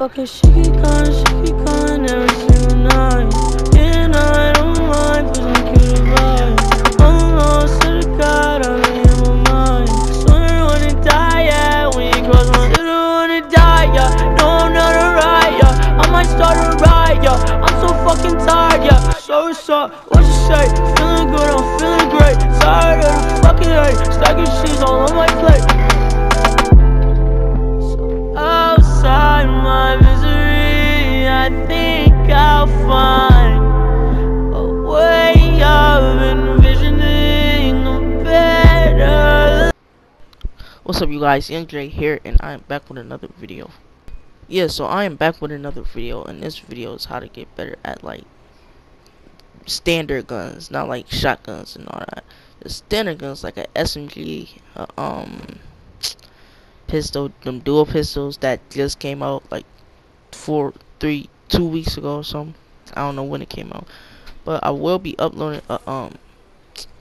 Okay, she keep calling, she keep calling every single night. And I don't mind pushing cute advice. I'm lost to the God, I'm in my mind. I wanna die, yeah. When you cross my little wanna die, yeah. No, I'm not alright, yeah. I might start a riot, yeah. I'm so fucking tired, yeah. So what's up? What you say? Feeling good, I'm feeling great. Tired of the fucking hate. Stacking shit all on my plate. I'll find a way of envisioning a better. What's up you guys, MJ here and I am back with another video. Yeah, so I am back with another video and this video is how to get better at like standard guns, not like shotguns and all that. The standard guns like a SMG, uh, um pistol, them dual pistols that just came out like four, three, two weeks ago or something. I don't know when it came out, but I will be uploading a um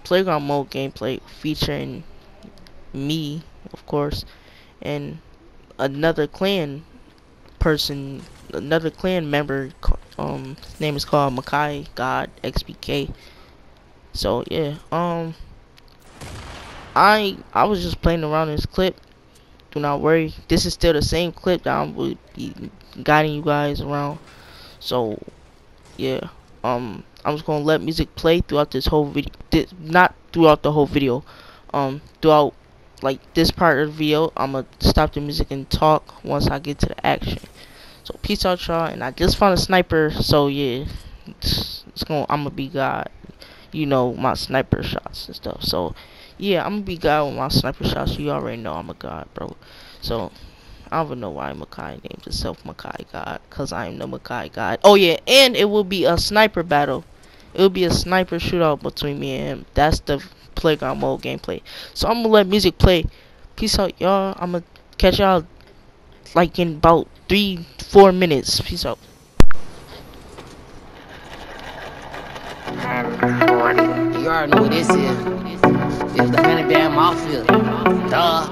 playground mode gameplay featuring me, of course, and another clan person, another clan member. Um, name is called Makai God XPK. So yeah, um, I I was just playing around this clip. Do not worry, this is still the same clip that I will be guiding you guys around. So yeah, um, I'm just gonna let music play throughout this whole video. Not throughout the whole video. Um, throughout like this part of the video, I'm gonna stop the music and talk once I get to the action. So peace out, y'all. And I just found a sniper, so yeah, it's, it's gonna I'm gonna be God. You know my sniper shots and stuff. So yeah, I'm gonna be God with my sniper shots. You already know I'm a God, bro. So I don't know why Makai named himself Makai God, cause I am the Makai God. Oh yeah, and it will be a sniper battle. It will be a sniper shootout between me and him. That's the playground mode gameplay. So I'm gonna let music play. Peace out, y'all. I'm gonna catch y'all like in about three, four minutes. Peace out. You already know what this is. Is the honey band mafia. Duh.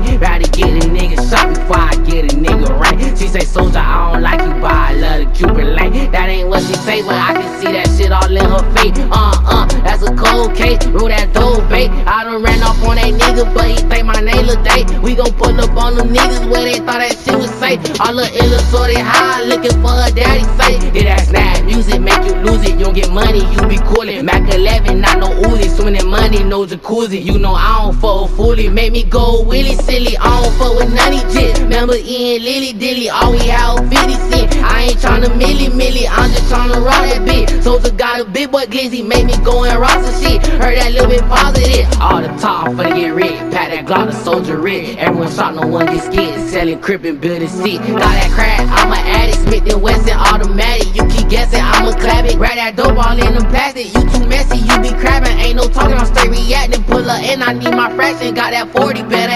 Bank. Rather get a nigga shot before I get a nigga rank. She say, soldier, I don't like you, but I love the Cupid lane. That ain't what she say, but I can see that shit all in her face. Uh, uh, that's a cold case, rule that dope bait. I done ran off on that nigga, but he think my name look day. We gon' pull up on them niggas where they thought that shit was safe. All the illa sorted high, looking for her daddy say. Yeah, that's not music, make you lose it. You don't get money, you be coolin'. Mac 11, not no Uzi, swimming money, no jacuzzi. You know I don't fuck fully, make me go willy silly. I don't fuck with none of jit. Remember Ian Lily Dilly, all we had was 50 cent. I ain't tryna milli milli, I'm just tryna roll that bitch. Soldier got a big boy glizzy, made me go and rock some shit. Heard that little bit positive. All the time, finna get rich. Pat that Glock, the soldier rich. Everyone shot, no one get scared. Selling crib and building seat. Got that crack, I'm an addict. Smith and Wesson automatic. You keep guessing, I'm a clap it. Grab that dope all in them plastic. You too messy, you be crabbing. Ain't no talking, I'm straight reacting. Pull up and I need my fraction. Got that 40, better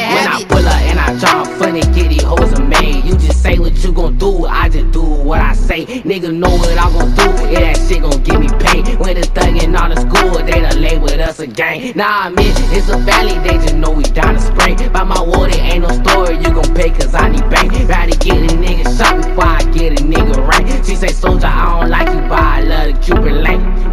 say. Nigga know what I'm gon' do, yeah, that shit gon' give me pain. When the thuggin' all the school, they done lay with us a gang. Nah, I mean, it's a valley, they just know we down to spring. By my water, ain't no story, you gon' pay cause I need bank. Rather get a nigga shot before I get a nigga rank. She say, soldier, I don't like you, but I love the Cupid lane.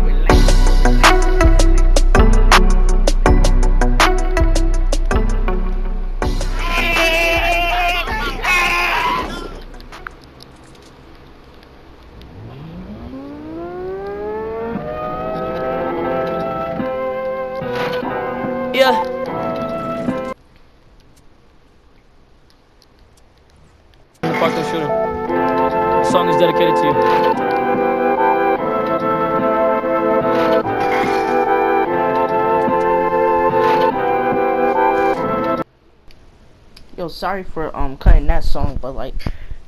Yo, sorry for um cutting that song, but like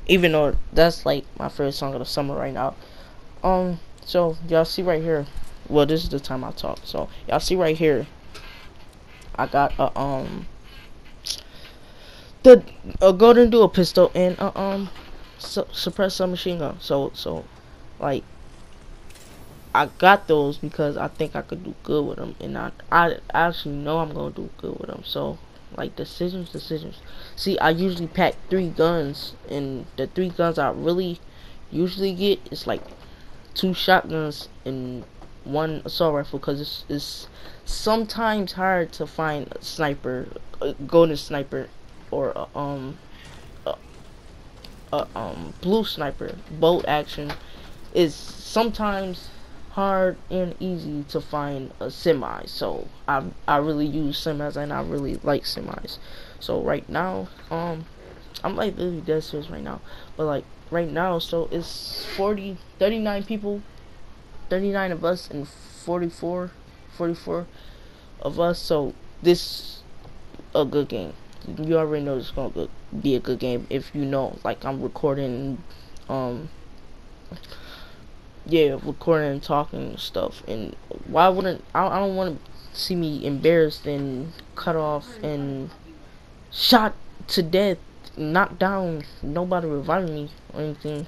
even though that's like my favorite song of the summer right now. Um, so y'all see right here. Well, this is the time I talk. So y'all see right here. I got a um the a golden dual pistol and a um su suppressed submachine gun. So so like I got those because I think I could do good with them, and I I actually know I'm gonna do good with them. So like decisions, decisions. See, I usually pack three guns, and the three guns I really usually get is like two shotguns and one assault rifle because it's, it's sometimes hard to find a sniper, a golden sniper, or a, um a, a um blue sniper. Bolt action is sometimes hard and easy to find a semi. So I I really use semis and I really like semis. So right now, um, I'm like literally dead serious right now. But like right now, so it's 40, 39 people, 39 of us and 44, 44 of us. So this a good game. You already know it's gonna be a good game if you know. Like I'm recording, um yeah, recording and talking and stuff. And why wouldn't I? I don't want to see me embarrassed and cut off and shot to death, knocked down. Nobody reviving me or anything.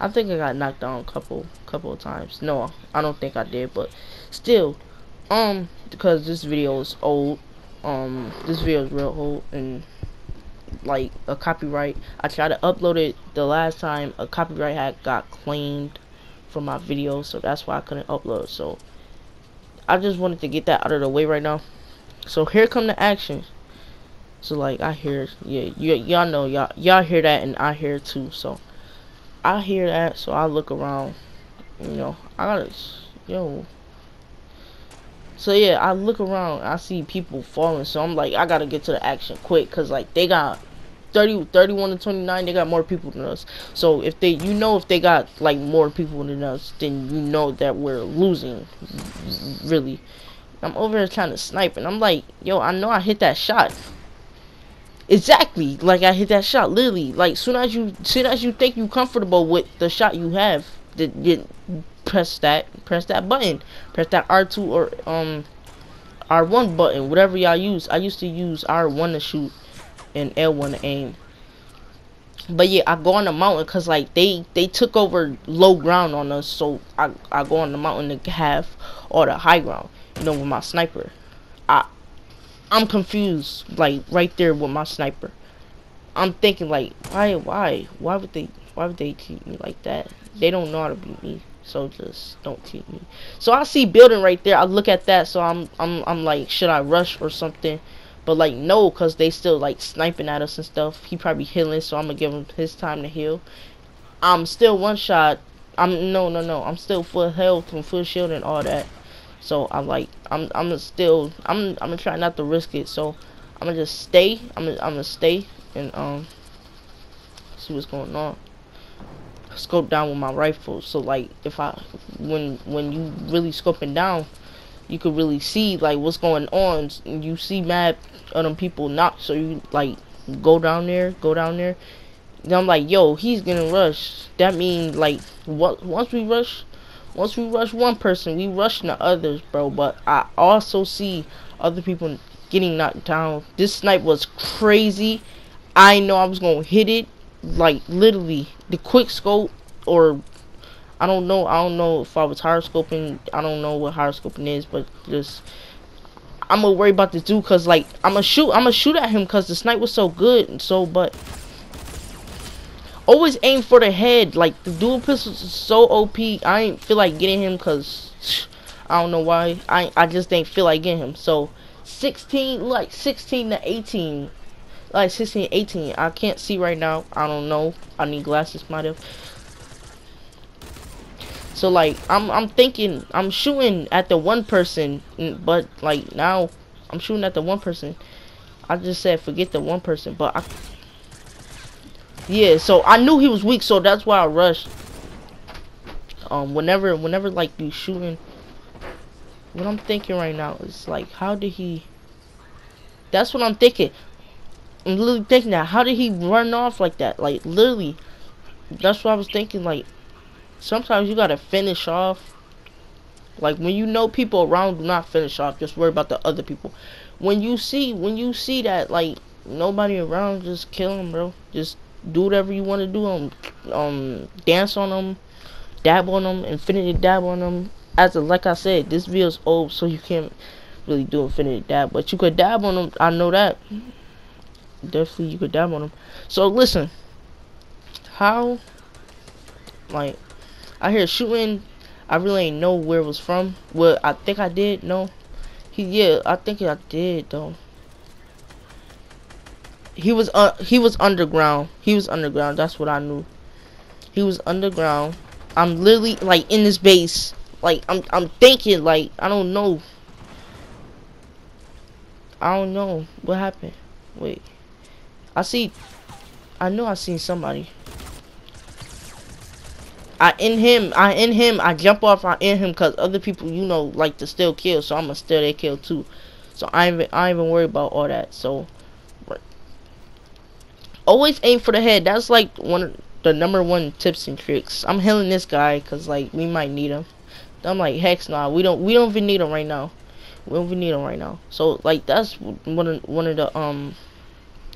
I think I got knocked down a couple couple of times. No, I don't think I did, but still, um, because this video is old. Um, this video is real old and like a copyright. I tried to upload it the last time a copyright had got claimed from my video, so that's why I couldn't upload. So I just wanted to get that out of the way right now. So here come the action. So like I hear, yeah, y'all know y'all y'all hear that, and I hear too. So I hear that, so I look around. You know, I gotta, yo. So yeah, I look around, I see people falling, so I'm like, I gotta get to the action quick, cause like they got 30, 31 to 29, they got more people than us. So if they, you know, if they got like more people than us, then you know that we're losing. Really, I'm over here trying to snipe, and I'm like, yo, I know I hit that shot. Exactly, like I hit that shot. Literally, like soon as you, soon as you think you comfortable with the shot you have, that you press that, press that button, press that R2 or um R1 button, whatever y'all use. I used to use R1 to shoot and L1 aim. But yeah, I go on the mountain because like they they took over low ground on us, so I I go on the mountain to have all the high ground. You know, with my sniper. I I'm confused, like right there with my sniper. I'm thinking like, why why why would they why would they treat me like that? They don't know how to beat me, so just don't treat me. So I see building right there. I look at that, so I'm I'm I'm like, should I rush or something? But like no, cause they still like sniping at us and stuff. He probably healing, so I'm gonna give him his time to heal. I'm still one shot. I'm no no no. I'm still full health and full shield and all that. So I'm like I'm I'm still I'm I'm gonna try not to risk it. So I'm gonna just stay. I'm gonna, I'm gonna stay and um see what's going on. Scope down with my rifle. So like if I when when you really scoping down you could really see like what's going on. You see mad of them people not so you like go down there, go down there. Then I'm like, yo, he's getting rushed. That means like what once we rush once we rush one person, we rush the others, bro. But I also see other people getting knocked down. This snipe was crazy. I know I was gonna hit it. Like literally the quick scope or I don't know. I don't know if I was scoping. I don't know what scoping is, but just I'm gonna worry about this dude because like I'm gonna shoot. I'm gonna shoot at him because the snipe was so good and so. But always aim for the head. Like the dual pistol is so OP. I ain't feel like getting him because I don't know why. I I just didn't feel like getting him. So 16 like 16 to 18 like 16 18 i can't see right now i don't know i need glasses might have so like I'm I'm thinking I'm shooting at the one person, but like now I'm shooting at the one person. I just said forget the one person, but I yeah. So I knew he was weak, so that's why I rushed. Um, whenever whenever like you shooting, what I'm thinking right now is like how did he? That's what I'm thinking. I'm literally thinking that how did he run off like that? Like literally, that's what I was thinking. Like sometimes you gotta finish off. Like when you know people around, do not finish off. Just worry about the other people. When you see when you see that like nobody around, just kill them, bro. Just do whatever you want to do. Um, um, dance on them, dab on them, infinity dab on them. As a, like I said, this video's old, so you can't really do infinity dab, but you could dab on them. I know that. Definitely, you could dab on them. So listen, how, like, I hear shooting. I really ain't know where it was from. Well, I think I did. No, he yeah, I think I did though. He was uh he was underground. He was underground. That's what I knew. He was underground. I'm literally like in this base. Like I'm I'm thinking like I don't know. I don't know what happened. Wait. I see I know I seen somebody. I in him, I in him, I jump off, I in him because other people, you know, like to still kill, so I'm gonna steal their kill too. So I ain't, I ain't even worry about all that. So always aim for the head. That's like one of the number one tips and tricks. I'm healing this guy because like we might need him. I'm like hex nah, we don't we don't even need him right now. We don't even need him right now. So like that's one of one of the um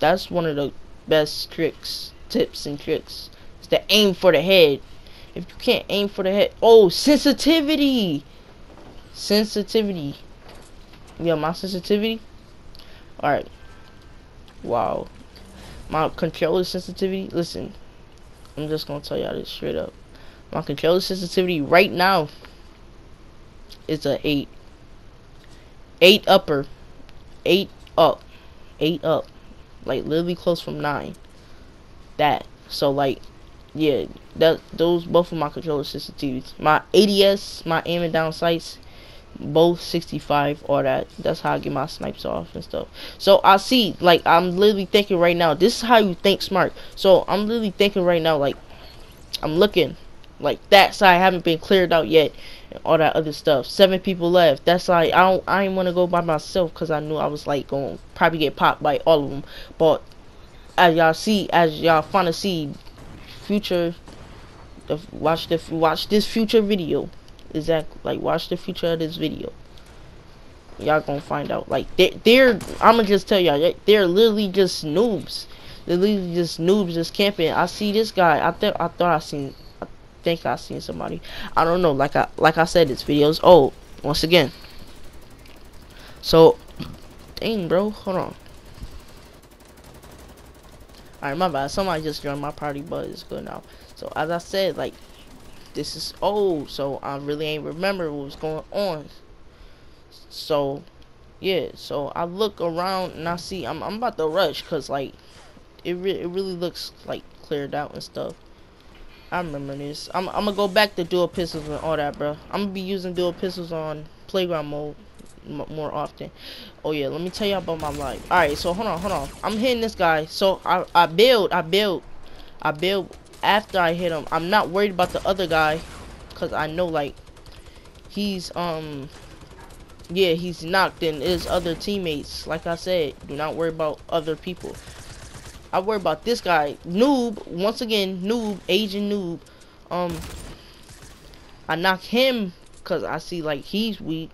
that's one of the best tricks, tips and tricks. Is to aim for the head. If you can't aim for the head, oh sensitivity, sensitivity. Yeah, my sensitivity. All right. Wow my controller sensitivity, listen, I'm just gonna tell y'all this straight up. My controller sensitivity right now is a 8. 8 upper. 8 up. 8 up. Like literally close from 9. That. So like yeah, that those both of my controller sensitivities. My ADS, my aim and down sights both 65 or that. That's how I get my snipes off and stuff. So I see like I'm literally thinking right now this is how you think smart. So I'm literally thinking right now like I'm looking like that side haven't been cleared out yet and all that other stuff. Seven people left. That's like I don't I didn't want to go by myself because I knew I was like going probably get popped by all of them but as y'all see as y'all finna see future watch the watch this future video. Exactly like watch the future of this video. Y'all gonna find out. Like they're, they're i'm gonna just tell y'all they're literally just noobs. They're literally just noobs just camping. I see this guy i think i thought i seen i think i seen somebody. I don't know like i like i said this video's old once again. So dang bro hold on. Alright, my bad. Somebody just joined my party, but it's good now. So, as I said, like, this is old, so I really ain't remember what was going on. So, yeah, so I look around and I see I'm I'm about to rush cause like it re it really looks like cleared out and stuff. I remember this. I'm I'm gonna go back to dual pistols and all that, bro. I'm gonna be using dual pistols on playground mode more often. Oh yeah, let me tell you about my life. All right, so hold on, hold on. I'm hitting this guy. So I I build, I build, I build after I hit him. I'm not worried about the other guy because I know like he's um yeah he's knocked and his other teammates. Like I said, do not worry about other people. I worry about this guy, noob. Once again, noob, Asian noob. Um, I knock him because I see like he's weak.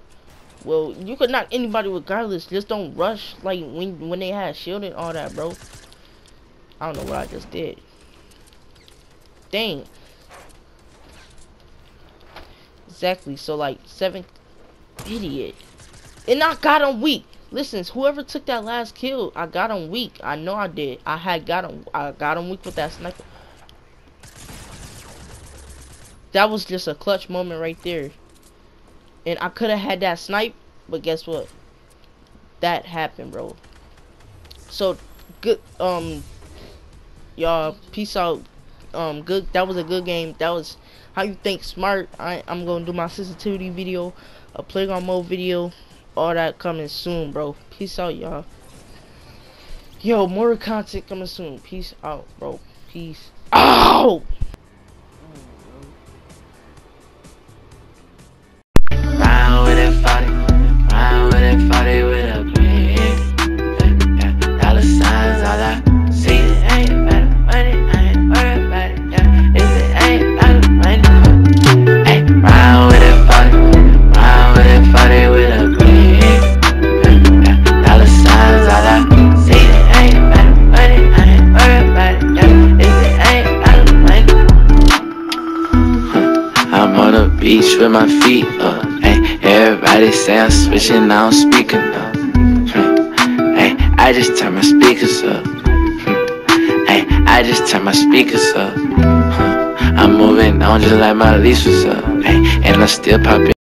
Well, you could knock anybody regardless. Just don't rush like when when they had shield and all that, bro. I don't know what I just did. Dang. Exactly. So like seven idiot. And I got him weak. Listen, whoever took that last kill, I got him weak. I know I did. I had got him. I got him weak with that sniper. That was just a clutch moment right there. And I could have had that snipe, but guess what? That happened, bro. So good. Um, y'all, peace out um good that was a good game. That was how you think smart. I, i'm gonna do my sensitivity video a playground mode video all that coming soon bro. Peace out y'all. Yo more content coming soon. Peace out bro. Peace out say I'm switching, I don't speak enough. Hmm. Hey, I just turn my speakers up. Hmm. Hey, I just turn my speakers up. Hmm. I'm moving on just like my lease was up. Hey, and I'm still popping